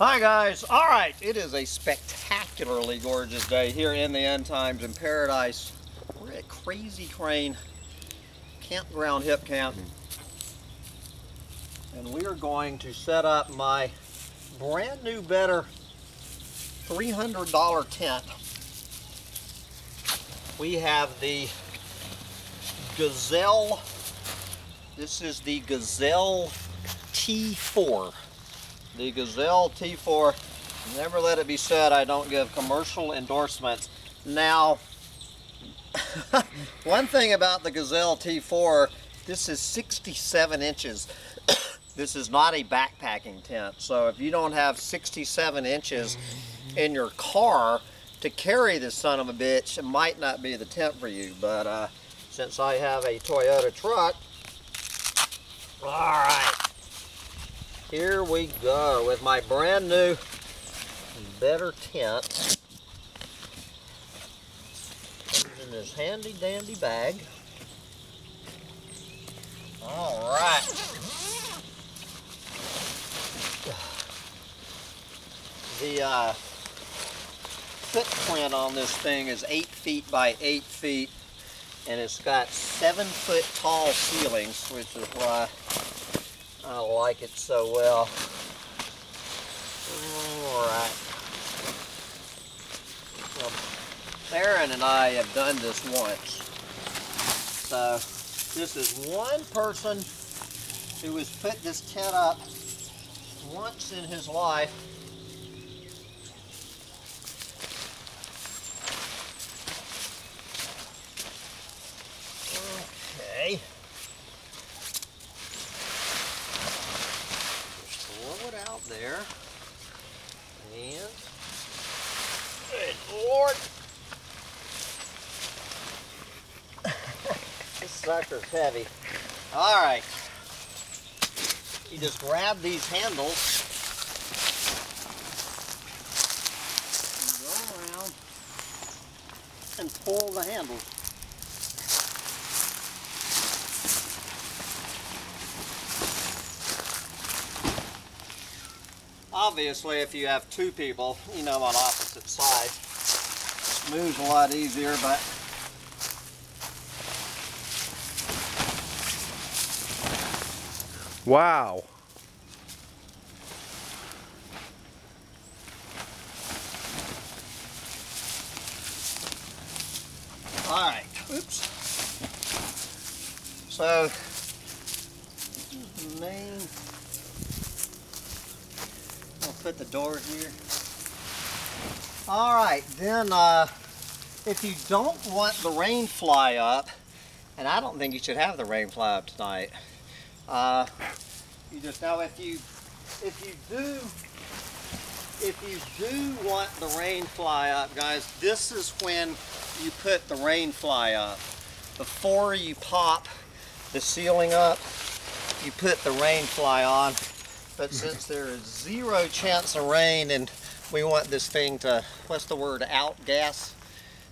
Hi guys. All right, it is a spectacularly gorgeous day here in the end times in paradise. We're at Crazy Crane Campground Hip Camp. And we are going to set up my brand new better $300 tent. We have the Gazelle. This is the Gazelle T4 the Gazelle T4. Never let it be said I don't give commercial endorsements. Now, one thing about the Gazelle T4, this is 67 inches. this is not a backpacking tent. So if you don't have 67 inches in your car to carry this son of a bitch, it might not be the tent for you. But uh, since I have a Toyota truck, all right. Here we go with my brand new better tent in this handy dandy bag. All right. The uh, footprint on this thing is eight feet by eight feet and it's got seven foot tall ceilings, which is why I like it so well. Alright. Well, Theron and I have done this once. So, this is one person who has put this tent up once in his life. Okay. out there. And, good Lord. this sucker's heavy. All right. You just grab these handles and go around and pull the handles. Obviously, if you have two people, you know, on opposite sides, it moves a lot easier, but Wow. All right, oops. So, main I'll put the door here. All right, then uh, if you don't want the rain fly up, and I don't think you should have the rain fly up tonight, uh, you just now if you if you do if you do want the rain fly up, guys, this is when you put the rain fly up. Before you pop the ceiling up, you put the rain fly on but since there is zero chance of rain and we want this thing to, what's the word, outgas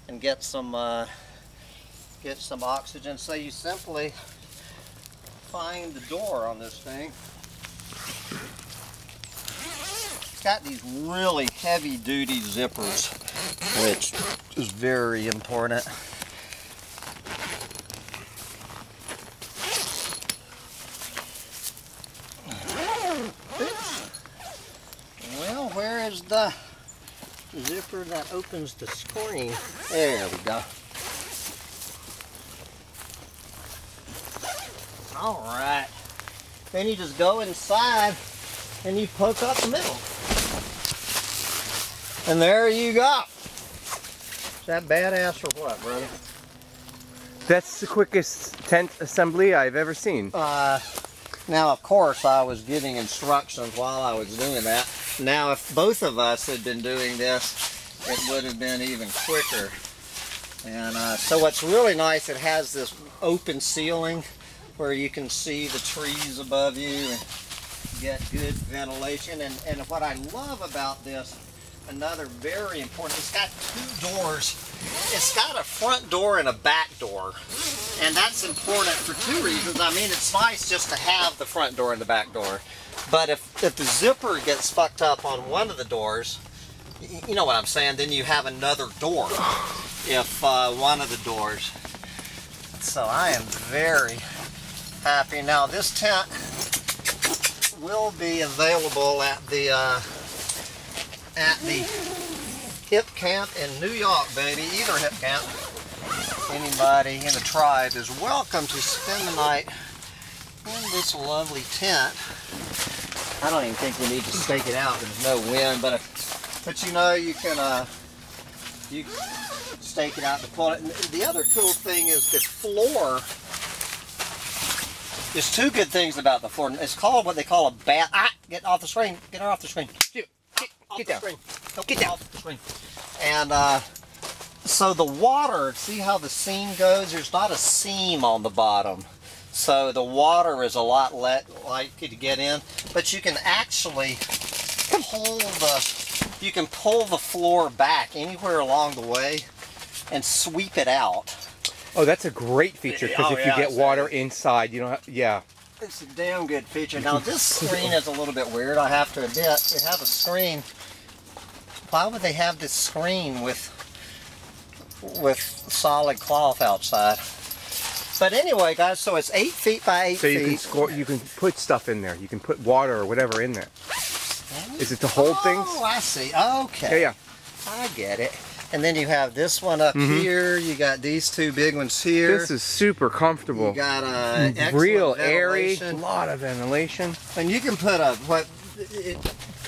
and get some, uh, get some oxygen. So you simply find the door on this thing. It's got these really heavy duty zippers, which is very important. is the zipper that opens the screen. There we go. All right. Then you just go inside and you poke up the middle. And there you go. Is that badass or what, brother? That's the quickest tent assembly I've ever seen. Uh, now, of course, I was giving instructions while I was doing that. Now, if both of us had been doing this, it would have been even quicker. And uh, so what's really nice, it has this open ceiling where you can see the trees above you and get good ventilation. And, and what I love about this, another very important, it's got two doors. It's got a front door and a back door. And that's important for two reasons. I mean, it's nice just to have the front door and the back door. But if, if the zipper gets fucked up on one of the doors, you know what I'm saying, then you have another door if uh, one of the doors. So I am very happy. Now this tent will be available at the uh, at the hip camp in New York, baby. Either hip camp. Anybody in the tribe is welcome to spend the night in this lovely tent. I don't even think we need to stake it out. There's no wind, but if, but you know you can uh, you stake it out to pull it. And the other cool thing is the floor. There's two good things about the floor. It's called what they call a bat. Ah, get off the screen. Get her off the screen. Get, get, Off get the down. screen. Get down. Off the screen. And uh, so the water, see how the seam goes? There's not a seam on the bottom. So the water is a lot let likely to get in, but you can actually pull the you can pull the floor back anywhere along the way and sweep it out. Oh, that's a great feature because Oh, if you get water inside, you don't have, yeah. It's a damn good feature. Now this screen is a little bit weird, I have to admit. They have a screen. Why would they have this screen with with solid cloth outside? But anyway, guys, so it's eight feet by eight So you can score, you can put stuff in there. You can put water or whatever in there. Is it to hold things? Oh, I see. Okay. Yeah, yeah. I get it. And then you have this one up mm-hmm. here. You got these two big ones here. This is super comfortable. you got uh, a Real airy, a lot of ventilation. And you can put a what? It,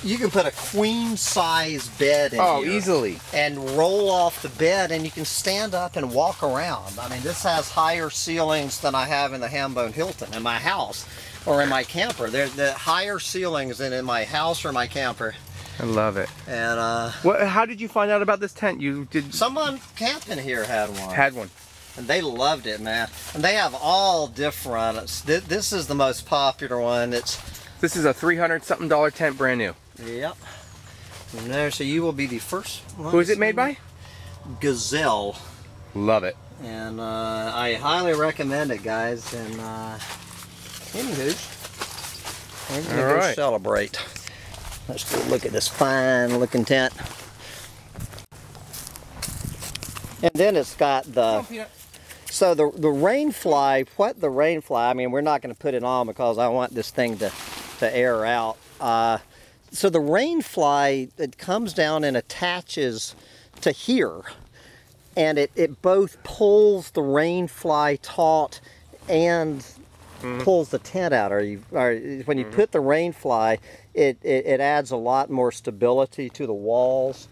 you can put a queen size bed in Oh, here easily. and roll off the bed, and you can stand up and walk around. I mean, this has higher ceilings than I have in the Hambone Hilton in my house or in my camper. There's the higher ceilings than in my house or my camper. I love it. And uh, What? How did you find out about this tent? You did someone camping here had one. had one. and they loved it, man. And they have all different. it's- thi- This is the most popular one. It's This is a 300 something dollar tent, brand new. yep. And there, so you will be the first. one Who is it made by? Gazelle, Love it. and uh, I highly recommend it, guys. And uh, anywho, we're gonna right. celebrate. Let's go look at this fine-looking tent. And then it's got the So the the rain fly, what the rain fly? I mean, we're not going to put it on because I want this thing to to air out. Uh, so the rain fly, it comes down and attaches to here, and it it both pulls the rain fly taut and pulls the tent out. Or you, or when you put the rain fly, it, it it adds a lot more stability to the walls,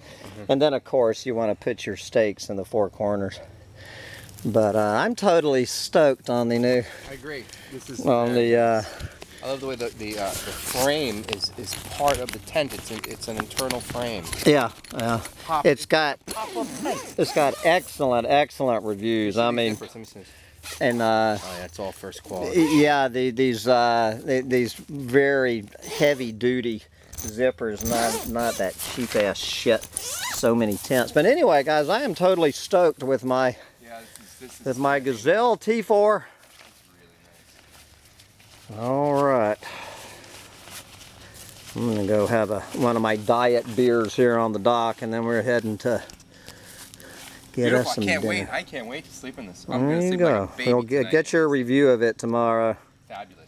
and then of course you want to put your stakes in the four corners. But uh, I'm totally stoked on the new, I agree. This is on the, uh, I love the way the the, uh, the frame is is part of the tent. It's an, it's an internal frame. yeah, yeah. Pop- It's got, it's got excellent, excellent reviews. I mean, Let me see this. and uh, Oh, yeah, it's all first quality. yeah, the, these uh, the- these very heavy duty zippers, not not that cheap ass shit. So many tents. But anyway, guys, I am totally stoked with my Yeah, this is this is with my Gazelle T4. All right. I'm gonna go have a one of my diet beers here on the dock, and then we're heading to get us some I can't dinner. wait. I can't wait to sleep in this. There you go. we'll get, get your review of it tomorrow. Fabulous.